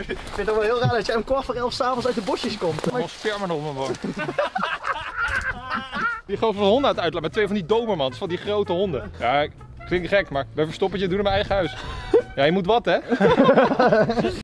Ik vind het wel heel raar dat jij om kwart voor elf s'avonds uit de bosjes komt. Nog sperma nog op mijn. Die gewoon van honden uit uitlaat met twee van die domermans, van die grote honden. Ja, klinkt gek, maar bij verstoppertje doen in mijn eigen huis. Ja, je moet wat hè?